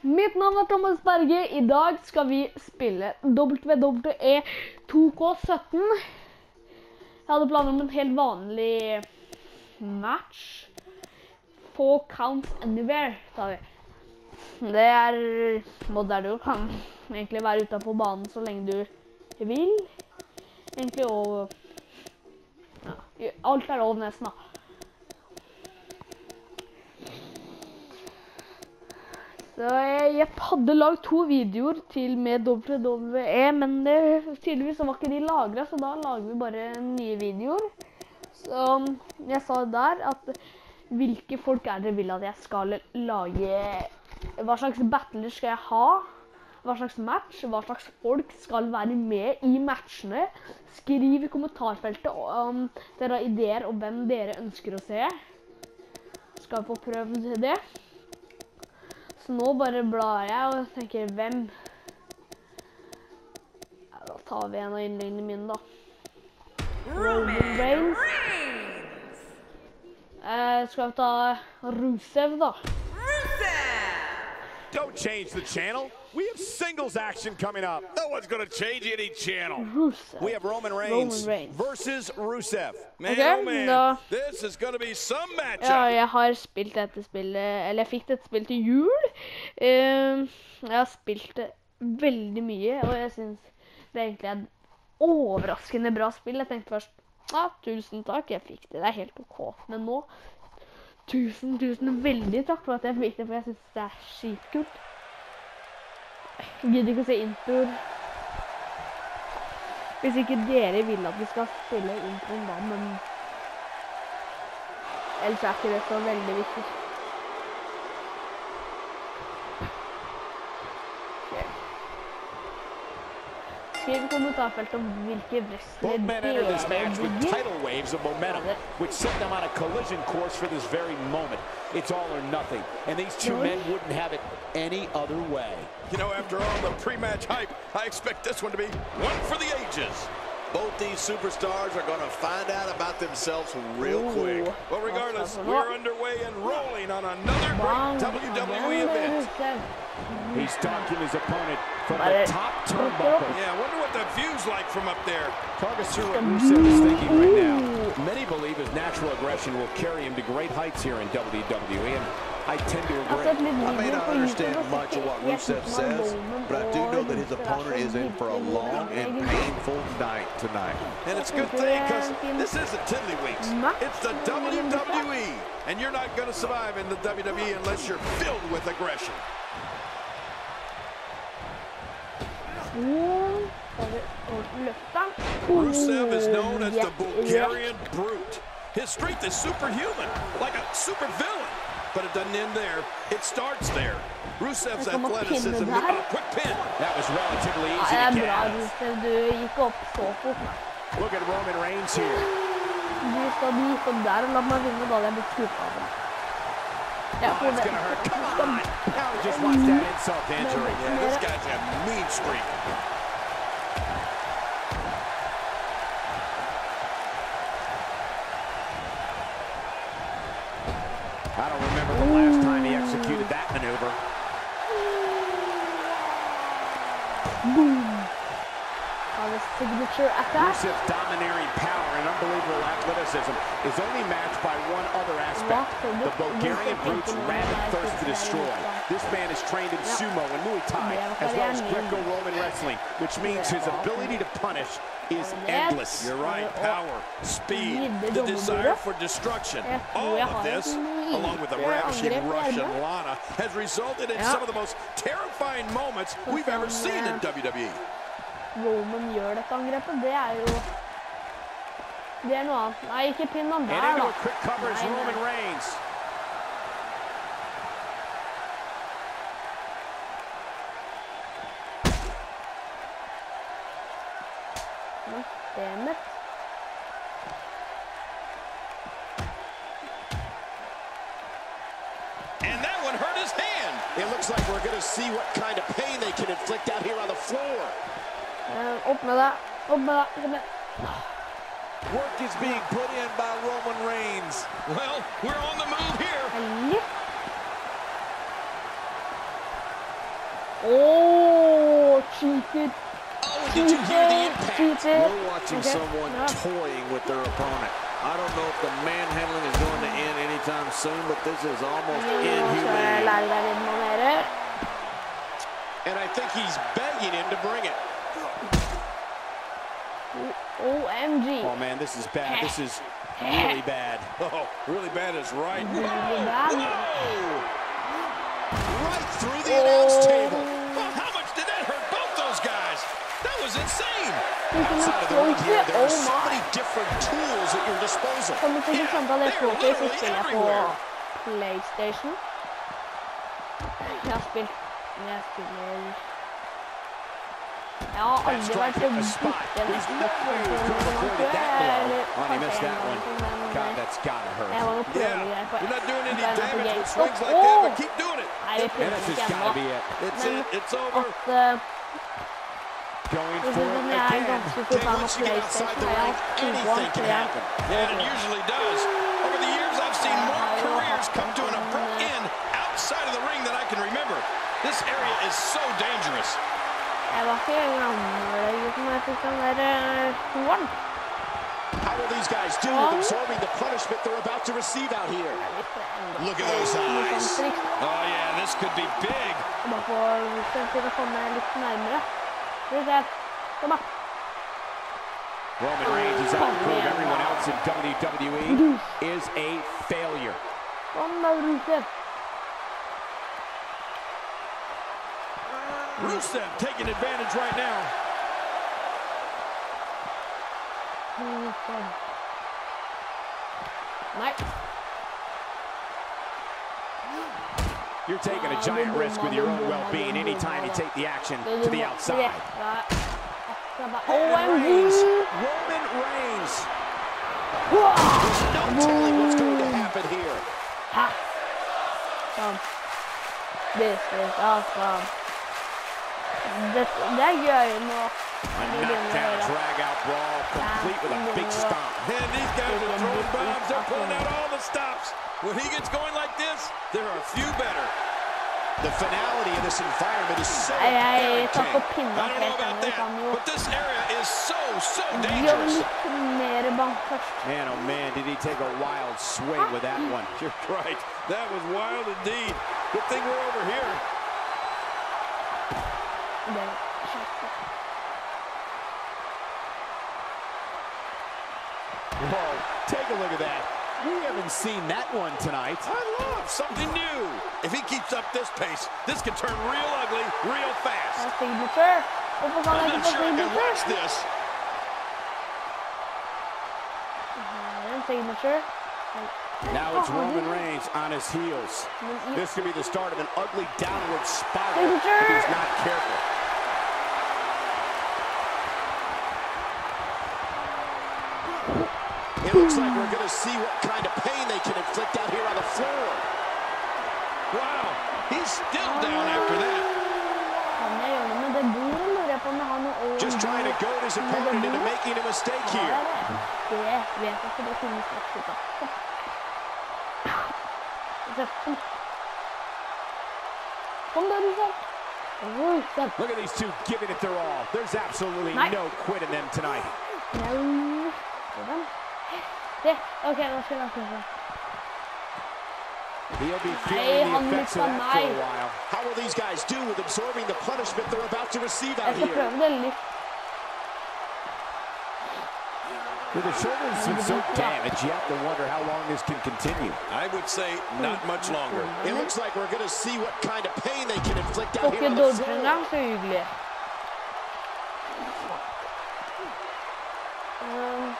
Mitt navn er Thomas Berge. I dag skal vi spille WWE 2K17. Jeg hadde planer om en helt vanlig match. på Counts Anywhere, sa vi. Det er mod der du kan egentlig være utafor banen så lenge du vil. Egentlig og ja, Alt er lov nesten, da. Så jeg, jeg hadde lagd to videoer til med WWE, men det, tydeligvis var ikke de lagra, så da lager vi bare nye videoer. Så jeg sa der at hvilke folk er det vil at jeg skal lage Hva slags battler skal jeg ha? Hva slags match? Hva slags folk skal være med i matchene? Skriv i kommentarfeltet om dere har ideer om hvem dere ønsker å se. Skal vi få prøvd det? Så nå bare blar jeg og tenker hvem ja, Da tar vi en av innleggene mine, da. Roman Reigns. Eh, skal vi ta Rusev, da? Rusev! Don't change the channel. We have singles action coming up. No one's going to change any channel. Rusev. We have Roman Reigns, Roman Reigns. versus Rusev. Man, Okay, oh man, da- this is going to be some matchup. Ja, jeg har spilt dette spillet Eller jeg fikk dette spillet til jul. Eh, jeg har spilt det veldig mye, og jeg synes det egentlig er et overraskende bra spill. Jeg tenkte først ja, tusen takk, jeg fikk det. Det er helt OK. Men nå Tusen, tusen veldig takk for at jeg fikk det, for jeg synes det er skitkult. Gidder ikke å se introer. Hvis ikke dere vil at vi skal spille introen da, men Ellers er ikke det så veldig viktig. Skriv i kommentarfeltet om hvilke wrestlere dere digger. which set them on a collision course for this very moment. It's all or nothing, and these two men wouldn't have it any other way. You know, after all the pre-match hype, I expect this one to be one for the ages. Both these superstars are going to find out about themselves real quick. Oh. Well, regardless, we're underway and rolling on another great WWE event. He's stalking his opponent from the top turnbuckle. Yeah, I wonder what the view's like from up there. Talk us through what Rusev is thinking right now. Many believe his natural aggression will carry him to great heights here in WWE, and I tend to agree. I may not understand much of what Rusev says, but I do know that his opponent is in for a long and painful night tonight. And it's a good thing because this isn't Tiddlywinks. It's the WWE. And you're not going to survive in the WWE unless you're filled with aggression. Og så har vi ordentlig løfta. Rusev is known as the Bulgarian Brute. His strength is superhuman, like a supervillain. But it doesn't end there. It starts there. Rusev's athleticism. Oh, quick pin. That was relatively easy er to bra, get. Rusev. Du gikk opp så fort. Look at Roman Reigns here. Du skal gikk opp der og la meg vinne, da hadde jeg blitt skuffa deg. Oh, it's gonna hurt. Come on. Now he just wants that insult to injury. Yeah, this guy's a mean streak. I don't remember the last time he executed that maneuver. Har vi signature attack? Rusev's domineering power and unbelievable athleticism is only matched by one other aspect. The Bulgarian Brute's rabid thirst to destroy. This man is trained in sumo and Muay Thai, as well as Greco-Roman wrestling, which means his ability to punish is endless. You're right. Power, speed, the desire for destruction. All of this, along with the ravishing Russian Lana, has resulted in some of the most terrifying moments we've ever seen in. WWE. Roman gjør dette angrepet, det er jo Det er noe annet. Nei, ikke pinn han And der, into da. a quick cover Nei, nei. Roman Reigns. Dammit. And that one hurt his hand. It looks like we're going to see what kind of pain they can inflict out here on the floor. Eh, Opp med deg. Opp med deg. Kom igjen. Work is being put in by Roman Reigns. Well, we're on the move here. Oh, cheated. Oh, did you hear the impact? Cheated. We're watching Okay. someone Yeah. toying with their opponent. I don't know if the manhandling is going to end anytime soon, but this is almost inhumane. Larga litt mer. And I think he's begging him to bring it. OMG. Oh, man, this is bad. This is really bad. Oh, really bad is right. Really bad. Right through the announce table. Well, how much did that hurt both those guys? That was insane. Outside of the ring here, there are so Oh many different tools at your disposal. Kommer å skjønne det på Face, så på PlayStation. Jeg har Men jeg har That strike hit the spot. There's no way he could have avoided that blow. Oh, he missed that one. God, that's gotta hurt. var noe Yeah, you're not doing any damage with swings like that, but keep doing it. Nei, vi prøver And this has gotta be it. It's it. It's over. eh, Going for it again. ganske Think fan av once you get outside the ring, to anything can happen. Yeah, and it usually does. Over the years, I've seen more careers come to an abrupt end outside of the ring than I can remember. This area is so dangerous. Jeg var ikke gammelgutt når jeg fikk den der eh, toeren. How will these guys do with absorbing the punishment they're about to receive out here? Look at those eyes. Oh, yeah, this could be big. Bare for til å komme litt nærmere. Skal vi se. Kom da. Roman Reigns is out to prove everyone else in WWE is a failure. Kom da, Rusev. Rusev taking advantage right now. Nei. You're taking a ah, giant risk with your own well-being anytime you take the action to the outside. Roman oh, oh, Reigns, Roman Reigns. There's No telling what's going to happen here. Ha! Sånn. This is awesome. Det, det er gøy. A knockdown, drag-out brawl, complete with a big stomp. Man, these guys are throwing bombs. They're pulling out all the stops. When he gets going like this, there are a few better. The finality of this environment is so Nei, jeg apparent, tar på King. pinna I don't know about ennå. That, but this area is so, so dangerous. litt mer bank først. Man, oh man, did he take a wild swing with that one. You're right. That was wild indeed. Good thing we're over here. Det er. Whoa, take a look at that. We haven't seen that one tonight. I love something new. If he keeps up this pace, this can turn real ugly real fast. signature. Hvorfor kan jeg I'm not sure I can watch this. Her en. Now it's Roman Reigns on his heels. This could be the start of an ugly downward spiral if he's not careful. Looks like we're going to see what kind of pain they can inflict out here on the floor. Wow, he's still down after that. Just trying to goad his opponent into making a mistake here. Look at these two giving it their all. There's absolutely no quit in them tonight. No. Se den. Se. Ok, nå skal jeg være He'll be Nei, feeling the effects of that for a while. How will these guys do with absorbing the punishment they're about to receive out here? prøve. With the shoulders been so damaged, you have to wonder how long this can continue. I would say not much longer. It looks like we're going to see what kind of pain they can inflict Får out here on the floor. engang, så hyggelig. Um,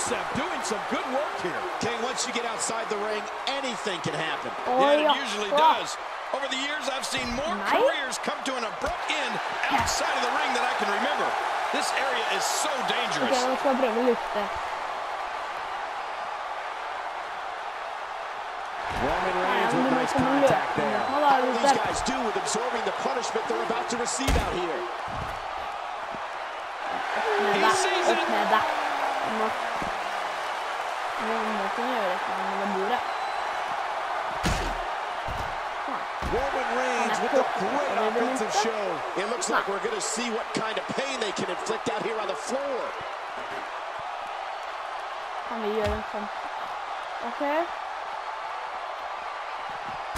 Rusev doing some good work here. King, once you get outside the ring, anything can happen. Oi, Yeah, it usually Så. does. Over the years, I've seen more Nei. careers come to an abrupt end outside of the ring than I can remember. This area is so dangerous. nå skal jeg prøve å. Roman Reigns with nice contact there. nå da, How will these guys do with absorbing the punishment they're about to receive out here? Med He sees it. Roman Reigns with a great offensive show. It looks like we're going to see what kind of pain they can inflict out here on the floor. Ok.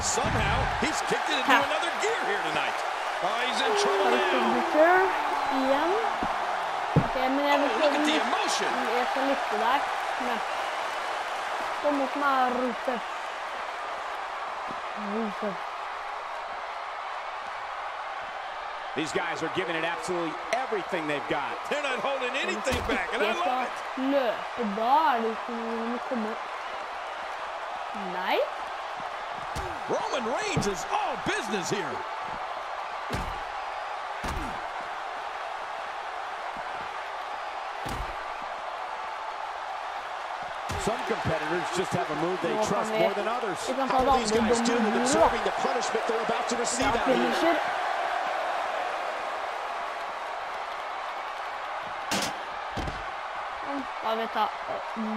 Somehow, he's kicked it into another gear here tonight. Oh, he's in trouble now. Igjen. Ok, men jeg vil ikke lytte der. Men. Kom mot meg, Rusev. Rusev. These guys are giving it absolutely everything they've got. They're not holding anything back, and I Jeg love skal it. løpe da, det ikke noe vi må komme Nei. Roman Reigns is all business here. Some competitors just have a move they trust more than others. Vi kan ta How det will these guys do with absorbing the punishment they're about to receive out here? finisher. Sånn, Da vil vi ta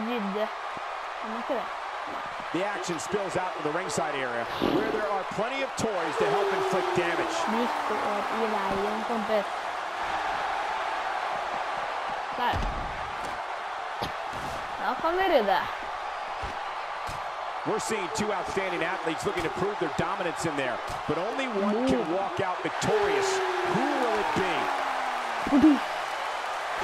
vidde. Kan man ikke det? The action spills out to the ringside area, where there are plenty of toys to help inflict damage. Da kan vi rydde. We're seeing two outstanding athletes looking to prove their dominance in there, but only one can walk out victorious. Who will it be?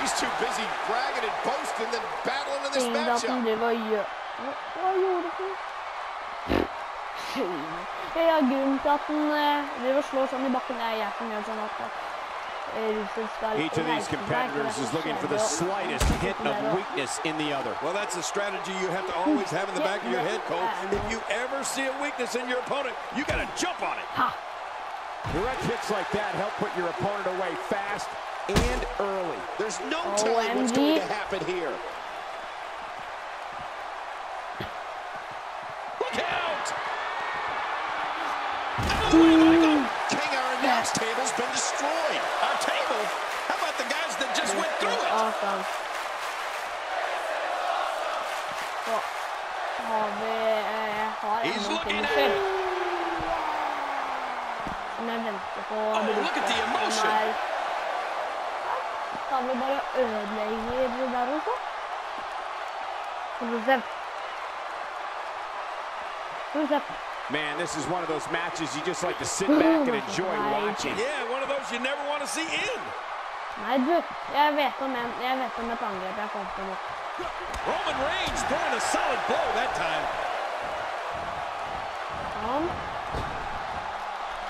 He's too busy bragging and boasting than battling in this Ingen at han matchup. driver og gjør Hva, hva gjorde du? Ja, grunnen til at han eh, driver og slår sånn i bakken, det er jeg som gjør sånn at eh, Rusev skal Each of these competitors is looking for the slightest hint of weakness in the other. Well, that's a strategy you have to always have in the back of your head, Cole. If you ever see a weakness in your opponent, you got to jump on it. Ha! Direct hits like that help put your opponent away fast and early. There's no telling what's going to happen here. Look out! King our announce table's been destroyed. Our table? How about the guys that just went through it? Avstand. Så har vi eh, Jeg har He's enda en looking finisher. at it. Som jeg venter på. Oh, look at the Den emotion. Da vi bare ødelegger der også. Rusev. Rusev. Man, this is one of those matches you just like to sit back and enjoy oh watching. Yeah, one of those you never want to see end. Nei, du. Jeg vet om, en, jeg vet om et angrep jeg kom til nå. Roman Reigns throwing a solid blow that time. down.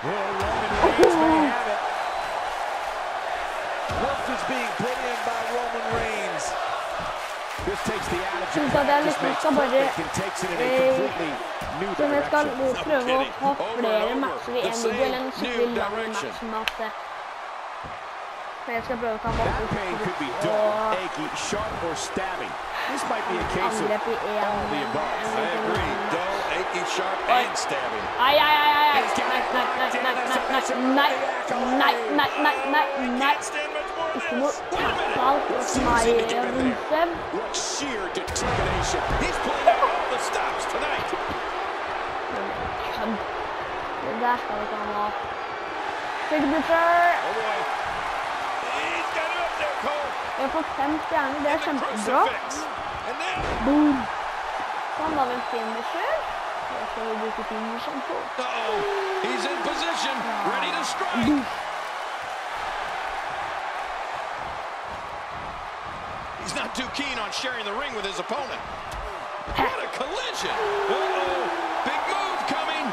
Well, Roman Reigns may have it. Work is being put in by Roman Reigns. This takes the attitude practice makes perfect and takes it in a completely new direction. No kidding. Over and This might be a case of angrep i en all the above. I agree. Dull, achy, sharp, and stabbing. Ai, ai, ai, ai, ai. Nei, nei, nei, nei, nei, nei, nei, nei, nei, nei, nei, nei. Can't stand much more of Ikke noe this. Wait a minute. tap hos meg, Rusev. What sheer determination. He's pulling out all the stops tonight. Kødd. Det der skal vi ikke ha. Signature. Oh boy. He's got it up there, Cole. Har fått fem stjerner, det er kjempebra. Crucifix. And now, Boom. Sånn, da har vi en finisher. Det skal vi bruke finisheren på. uh-oh. He's in position, ready to strike. He's not too keen on sharing the ring with his opponent. What a collision. Uh-oh. Big move coming.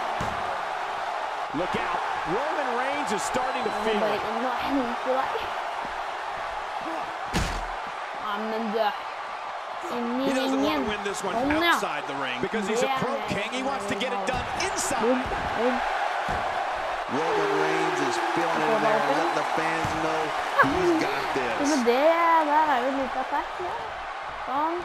Look out. Roman Reigns is starting to feel it. inn og hente deg. Ja, men du. Inn i He doesn't want to win this one outside the ring. Because he's a pro king, he wants to get it done inside. Roman Reigns is feeling it there, letting the fans know he's got this. men det der er jo et lite attack, ja. Sånn.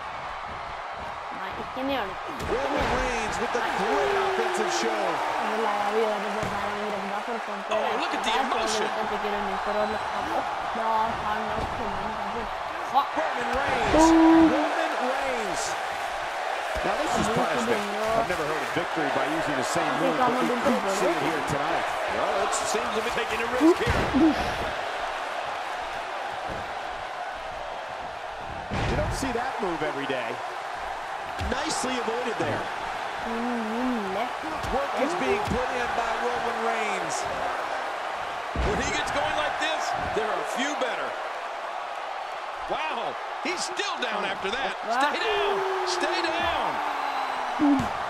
Nei, ikke en hjørne. Roman Reigns with the great offensive show. Jeg lei av å gjøre det der angrepet der, for å få den til å Oh, look at the emotion. hvis jeg never never heard of victory by using the same move, but we could see it here tonight. Well, it seems to be taking a risk here. You don't see that move every day. Nicely avoided there. Work is being put in by Roman Reigns. When he gets going like this, there are a few better. Wow, he's still down after that. Stay down, stay down.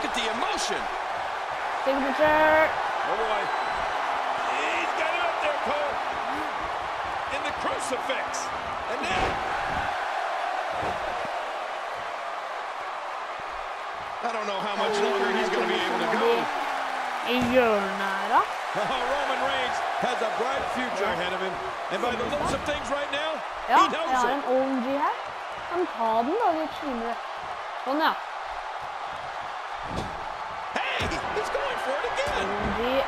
Look at the emotion. Signature. Oh, boy. He's got it up there, Cole. In the crucifix. And now... I don't know how much longer he's going to be able to go. Gjørnæra. Oh, Roman Reigns has a bright future ahead of him. And by the looks of things right now, Ja, he jeg knows har it. en OMG her. Kan ta den da, litt slimere. Sånn, ja. Again. OMG.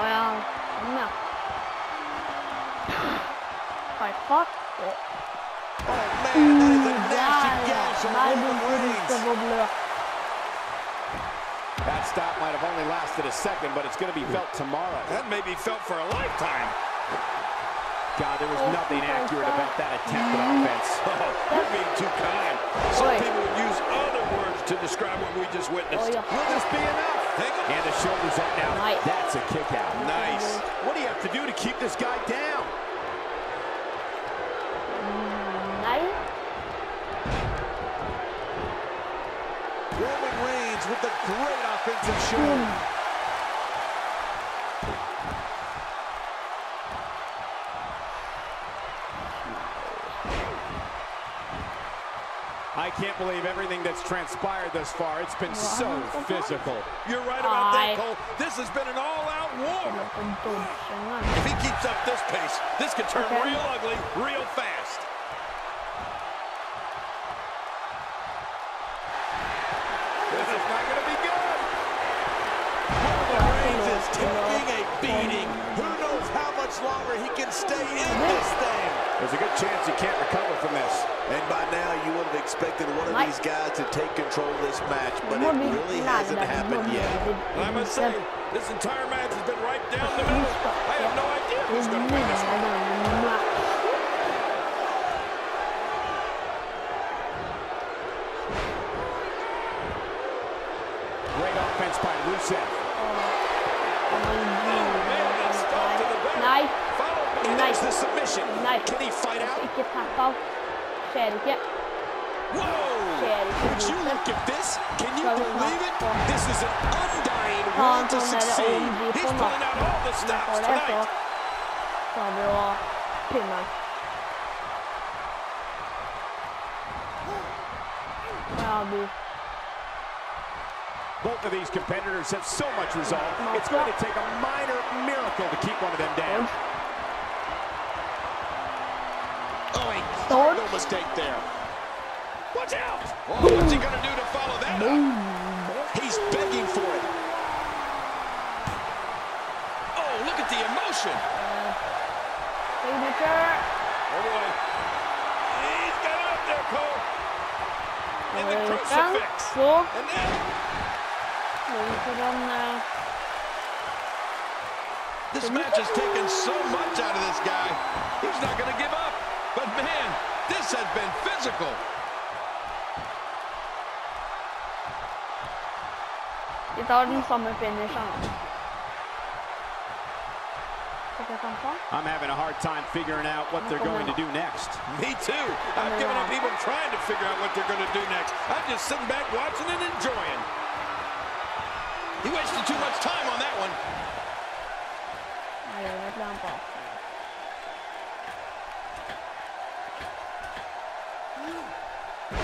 Å ja, sånn, ja. Fight fuck. Oh, man, that is a nasty Der, ja. gash on Der Roman begynte Reigns. det å blø. That stop might have only lasted a second, but it's going to be felt tomorrow. That may be felt for a lifetime. God, there was nothing accurate about that attempt at offense. Oh, you're being too kind. Some people would use other words to describe what we just Oh, witnessed. Will this be enough? And the shoulder's up now. That's a kick out. Nice. What do you have to do to keep this guy down? Nei. Roman Reigns with the great offensive show. I can't believe everything that's transpired thus far. It's been so physical. You're right about that, Cole. This has been an all-out war. På dodgen her. If he keeps up this pace, this could turn Okay. real ugly real fast. This is not going to be good. Roman Reigns is taking a beating. Who knows how much longer he can stay in this thing. There's a good chance he can't recover from this. And by now, you would have expected one of Mike. these guys to take control of this match, but it really hasn't happened yet. And I must say, this entire match has been right down the middle. I have no idea who's going to win this one. Great offense by Rusev. Follow me. Nei. There's the submission. Nei. Can he fight out? Out. Skjer ikke. Whoa! Skjer ikke. Would you look at this? Can you believe it? This is an undying will to succeed. He's pulling out all the stops tonight. tar vi og pinner. Ja, du. Both of these competitors have so much resolve. It's going to take a minor miracle to keep one of them down. Cardinal mistake there. Watch out. Oh, what's he going to do to follow that up? He's begging for it. Oh, look at the emotion. Signature. Oh, boy. He's got up there, Cole. In the crucifix. Så And then, for den eh, this match has taken so much out of this guy. He's not going to give up. But, man, this has been physical. Vi tar den samme finishen. Skal vi ta? I'm having a hard time figuring out what they're going to do next. Me too. I've given up even trying to figure out what they're going to do next. I'm just sitting back watching and enjoying. He wasted too much time on that one. Jeg gjør et eller annet på.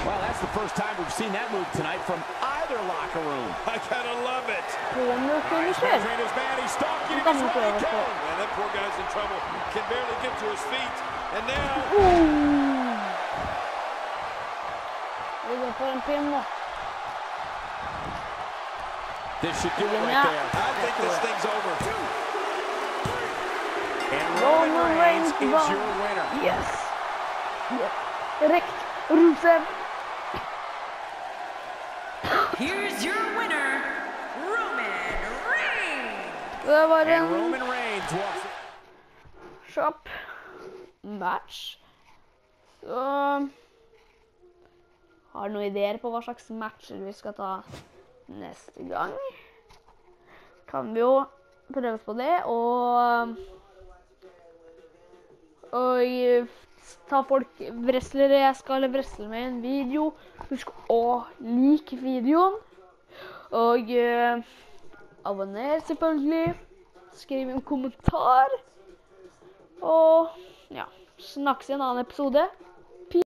Well, that's the first time we've seen that move tonight from either locker room. I gotta love it. Kommer He's finisher. measuring his man. He's stalking him. Kan He's vi ready prøve to på. go. Man, that poor guy's in trouble. Can barely get to his feet. And now, Vi går for en pin nå. This should do it Yeah. right there. I think this thing's over. And Roman Roman Reigns Reigns is your winner. Yes. yes. Rekt. Rusev winner, Roman Reigns. Det var en kjapp match. Så har du noen ideer på hva slags matcher vi skal ta neste gang? Kan vi jo prøve på det, og Og ta folk wrestlere. Jeg skal wrestle med en video. Husk å like videoen. Og eh, abonner, selvfølgelig. Skriv en kommentar. Og ja, snakkes i en annen episode.